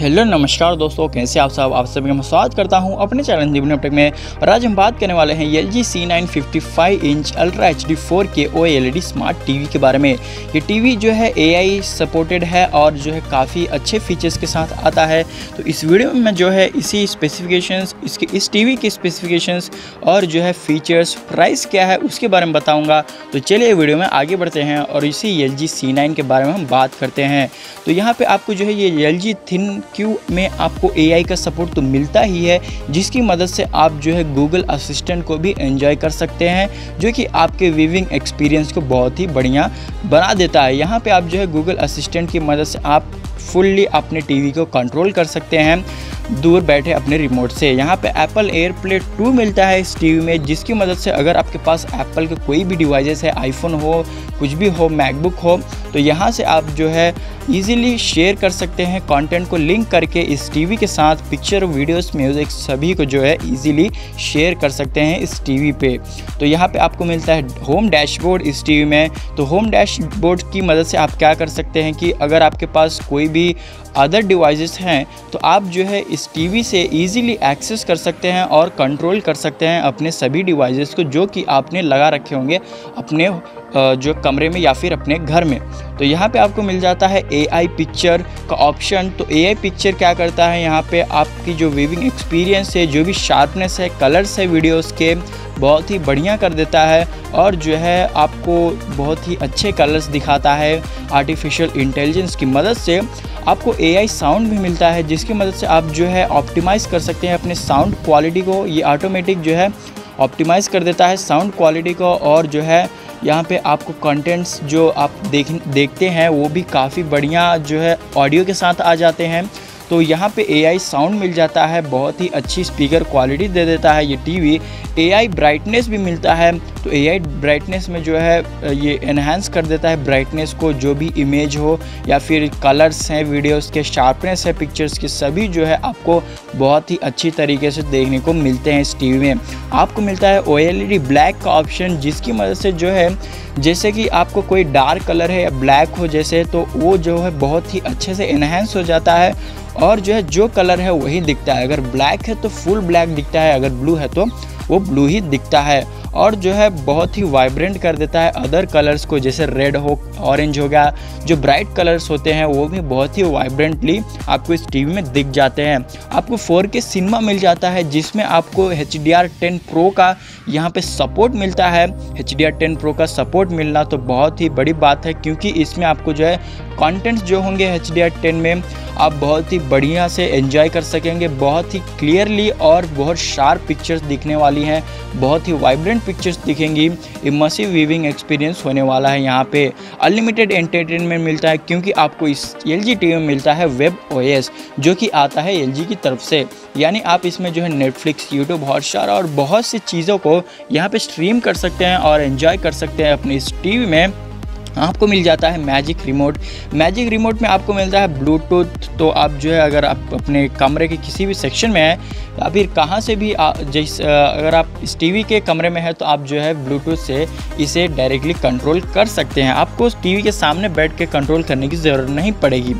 Hello, नमस्कार दोस्तों, कैसे आप सब? आप सभी का स्वागत करता हूँ अपने चैनल जीवन अपटेक में। और आज हम बात करने वाले हैं L G C nine fifty five inch ultra H D four K O L D smart TV के बारे में। ये टीवी जो है ए आई सपोर्टेड है और जो है काफ़ी अच्छे फीचर्स के साथ आता है। तो इस वीडियो में जो है इसी स्पेसिफिकेशंस इसके, इस टीवी के स्पेसिफिकेशंस और जो है फीचर्स प्राइस क्या है उसके बारे में बताऊँगा। तो चलिए वीडियो में आगे बढ़ते हैं और इसी एल जी सी नाइन के बारे में हम बात करते हैं। तो यहाँ पर आपको जो है ये एल जी थिन क्यू में आपको एआई का सपोर्ट तो मिलता ही है, जिसकी मदद से आप जो है गूगल असिस्टेंट को भी एंजॉय कर सकते हैं, जो कि आपके विविंग एक्सपीरियंस को बहुत ही बढ़िया बना देता है। यहाँ पे आप जो है गूगल असिस्टेंट की मदद से आप फुल्ली अपने टीवी को कंट्रोल कर सकते हैं, दूर बैठे अपने रिमोट से। यहाँ पे एप्पल एयर प्ले टू मिलता है इस टीवी में, जिसकी मदद से अगर आपके पास एप्पल के कोई भी डिवाइसेस है आईफोन हो, कुछ भी हो मैकबुक हो तो यहाँ से आप जो है इजीली शेयर कर सकते हैं कंटेंट को लिंक करके इस टीवी के साथ पिक्चर वीडियोस म्यूज़िक सभी को जो है इजीली शेयर कर सकते हैं इस टीवी पे। तो यहाँ पे आपको मिलता है होम डैशबोर्ड इस टीवी में। तो होम डैशबोर्ड की मदद से आप क्या कर सकते हैं कि अगर आपके पास कोई भी अदर डिवाइसेस हैं तो आप जो है इस टीवी से इजीली एक्सेस कर सकते हैं और कंट्रोल कर सकते हैं अपने सभी डिवाइसेस को जो कि आपने लगा रखे होंगे अपने जो कमरे में या फिर अपने घर में। तो यहाँ पे आपको मिल जाता है एआई पिक्चर का ऑप्शन तो एआई पिक्चर क्या करता है? यहाँ पे आपकी जो वीविंग एक्सपीरियंस है, जो भी शार्पनेस है कलर्स है वीडियोस के, बहुत ही बढ़िया कर देता है और जो है आपको बहुत ही अच्छे कलर्स दिखाता है। आर्टिफिशियल इंटेलिजेंस की मदद से आपको एआई साउंड भी मिलता है, जिसकी मदद से आप जो है ऑप्टिमाइज़ कर सकते हैं अपने साउंड क्वालिटी को। ये ऑटोमेटिक जो है ऑप्टिमाइज़ कर देता है साउंड क्वालिटी को और जो है यहाँ पे आपको कंटेंट्स जो आप देख देखते हैं, वो भी काफ़ी बढ़िया जो है ऑडियो के साथ आ जाते हैं। तो यहाँ पे ए साउंड मिल जाता है, बहुत ही अच्छी स्पीकर क्वालिटी दे देता है ये टीवी ए ब्राइटनेस भी मिलता है तो एआई ब्राइटनेस में जो है, ये इन्हेंस कर देता है ब्राइटनेस को, जो भी इमेज हो, या फिर कलर्स हैं वीडियोस के शार्पनेस है पिक्चर्स के, सभी जो है आपको बहुत ही अच्छी तरीके से देखने को मिलते हैं इस टीवी में। आपको मिलता है ओएलईडी ब्लैक का ऑप्शन जिसकी मदद से जो है, जैसे कि आपको कोई डार्क कलर है या ब्लैक हो जैसे तो वो जो है बहुत ही अच्छे से इन्हेंस हो जाता है। और जो है, जो कलर है वही दिखता है। अगर ब्लैक है तो फुल ब्लैक दिखता है, अगर ब्लू है तो वो ब्लू ही दिखता है। और जो है बहुत ही वाइब्रेंट कर देता है अदर कलर्स को, जैसे रेड हो ऑरेंज हो गया, जो ब्राइट कलर्स होते हैं, वो भी बहुत ही वाइब्रेंटली आपको इस टीवी में दिख जाते हैं। आपको फोर के सिनेमा मिल जाता है, जिसमें आपको H D R ten pro का यहाँ पे सपोर्ट मिलता है। H D R ten pro का सपोर्ट मिलना तो बहुत ही बड़ी बात है, क्योंकि इसमें आपको जो है कंटेंट्स जो होंगे एच डी आर टेन में, आप बहुत ही बढ़िया से एंजॉय कर सकेंगे। बहुत ही क्लियरली और बहुत शार्प पिक्चर्स दिखने वाली हैं। बहुत ही वाइब्रेंट पिक्चर्स दिखेंगी। इमर्सिव वीविंग एक्सपीरियंस होने वाला है यहाँ पे। अनलिमिटेड एंटरटेनमेंट मिलता है क्योंकि आपको इस एल जी में मिलता है वेब ओएस जो कि आता है एलजी की तरफ़ से। यानी आप इसमें जो है नेटफ्लिक्स यूट्यूब हॉटस्टार और बहुत सी चीज़ों को यहाँ पर स्ट्रीम कर सकते हैं और इन्जॉय कर सकते हैं अपनी इस टीवी में। आपको मिल जाता है मैजिक रिमोट मैजिक रिमोट में आपको मिलता है ब्लूटूथ तो आप जो है, अगर आप अपने कमरे के किसी भी सेक्शन में हैं, या फिर कहाँ से भी जिस अगर आप इस टीवी के कमरे में हैं तो आप जो है ब्लूटूथ से इसे डायरेक्टली कंट्रोल कर सकते हैं। आपको टीवी के सामने बैठ के कंट्रोल करने की ज़रूरत नहीं पड़ेगी।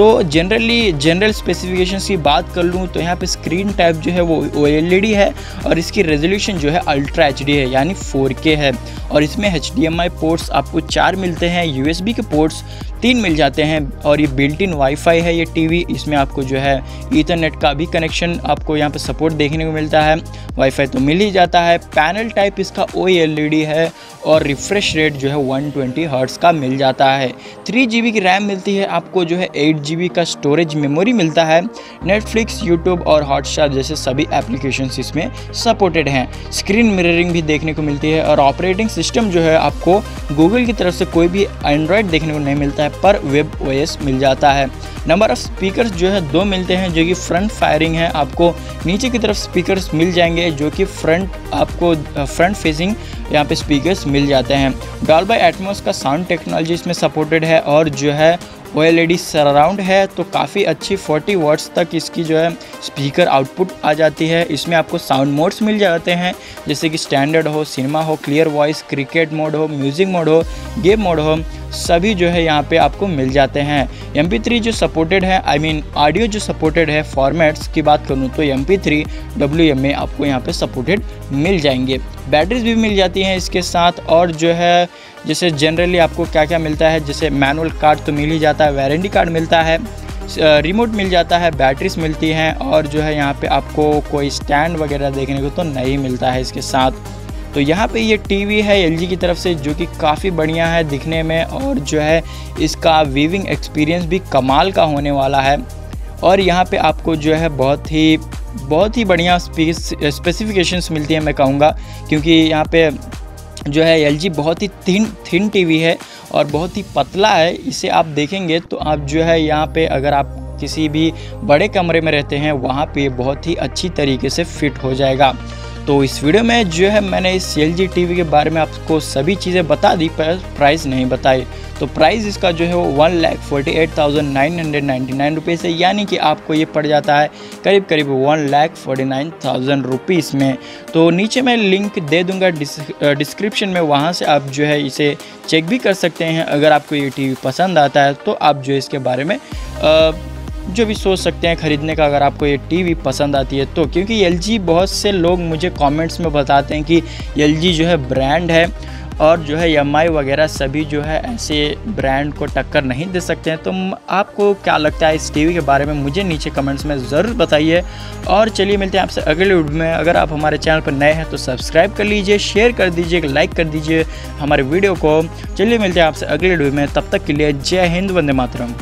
तो जनरली जनरल स्पेसिफिकेशंस की बात कर लूँ तो यहाँ पे स्क्रीन टाइप जो है वो OLED है और इसकी रेजोल्यूशन जो है अल्ट्रा एचडी है, यानी 4K है। और इसमें HDMI पोर्ट्स आपको चार मिलते हैं। USB के पोर्ट्स तीन मिल जाते हैं और ये बिल्ट इन वाईफाई है ये टीवी इसमें आपको जो है ईथरनेट का भी कनेक्शन आपको यहाँ पर सपोर्ट देखने को मिलता है। वाईफाई तो मिल ही जाता है। पैनल टाइप इसका ओएलईडी है और रिफ्रेश रेट जो है 120 ट्वेंटी का मिल जाता है। थ्री जी की रैम मिलती है, आपको जो है एट जी का स्टोरेज मेमोरी मिलता है। नेटफ्लिक्स यूट्यूब और हॉटस्टार जैसे सभी एप्लीकेशन इसमें सपोर्टेड हैं। स्क्रीन मिररिंग भी देखने को मिलती है और ऑपरेटिंग सिस्टम जो है आपको गूगल की तरफ़ से कोई भी एंड्रॉयड देखने को नहीं मिलता है। पर वेब ओएस मिल जाता है। नंबर ऑफ़ स्पीकर्स जो है, दो मिलते हैं, जो कि फ्रंट फायरिंग है, आपको नीचे की तरफ़ स्पीकर्स मिल जाएँगे, जो कि फ्रंट आपको फ्रंट फेसिंग यहाँ पे स्पीकर्स मिल जाते हैं। डॉल बाई एटमोस का साउंड टेक्नोलॉजी इसमें सपोर्टेड है और जो है ओ एल ई सराउंड है तो काफ़ी अच्छी 40 वाट्स तक इसकी जो है स्पीकर आउटपुट आ जाती है। इसमें आपको साउंड मोड्स मिल जाते हैं, जैसे कि स्टैंडर्ड हो सिनेमा हो क्लियर वॉइस क्रिकेट मोड हो म्यूज़िक मोड हो गेम मोड हो, सभी जो है यहाँ पे आपको मिल जाते हैं। एम जो सपोर्टेड है आई मीन ऑडियो जो सपोर्टेड है फॉर्मेट्स की बात करूँ तो M P three W M में आपको यहाँ पे सपोर्टेड मिल जाएँगे। बैटरीज भी मिल जाती हैं इसके साथ और जो है जैसे जनरली आपको क्या क्या मिलता है, जैसे मैनुअल कार्ड तो मिल ही जाता है वारंटी कार्ड मिलता है रिमोट मिल जाता है बैटरीज मिलती हैं और जो है यहाँ पे आपको कोई स्टैंड वगैरह देखने को तो नहीं मिलता है इसके साथ। तो यहाँ पे ये टीवी है एलजी की तरफ़ से, जो कि काफ़ी बढ़िया है दिखने में और जो है इसका वीविंग एक्सपीरियंस भी कमाल का होने वाला है। और यहाँ पे आपको जो है बहुत ही बहुत ही बढ़िया स्पेसिफिकेशंस मिलती हैं मैं कहूँगा, क्योंकि यहाँ पे जो है एलजी बहुत ही थिन थिन टीवी है और बहुत ही पतला है, इसे आप देखेंगे तो आप जो है यहाँ पे अगर आप किसी भी बड़े कमरे में रहते हैं, वहाँ पे बहुत ही अच्छी तरीके से फिट हो जाएगा। तो इस वीडियो में जो है मैंने इस एल जी टी वी के बारे में आपको सभी चीज़ें बता दी पर प्राइस नहीं बताई। तो प्राइस इसका जो है वो one lakh forty eight thousand nine hundred ninety nine rupees है। यानी कि आपको ये पड़ जाता है करीब करीब one lakh forty nine thousand rupees में। तो नीचे मैं लिंक दे दूँगा डिस्क्रिप्शन में। वहाँ से आप जो है इसे चेक भी कर सकते हैं। अगर आपको ये टी वी पसंद आता है तो आप जो इसके बारे में आ, जो भी सोच सकते हैं ख़रीदने का, अगर आपको ये टीवी पसंद आती है तो। क्योंकि एलजी बहुत से लोग मुझे कमेंट्स में बताते हैं कि एलजी जो है ब्रांड है और जो है एमआई वगैरह सभी जो है ऐसे ब्रांड को टक्कर नहीं दे सकते हैं। तो आपको क्या लगता है इस टीवी के बारे में मुझे नीचे कमेंट्स में ज़रूर बताइए। और चलिए मिलते हैं आपसे अगले वीडियो में। अगर आप हमारे चैनल पर नए हैं तो सब्सक्राइब कर लीजिए शेयर कर दीजिए लाइक कर दीजिए हमारे वीडियो को। चलिए मिलते हैं आपसे अगले वीडियो में। तब तक के लिए जय हिंद, वंदे मातरम।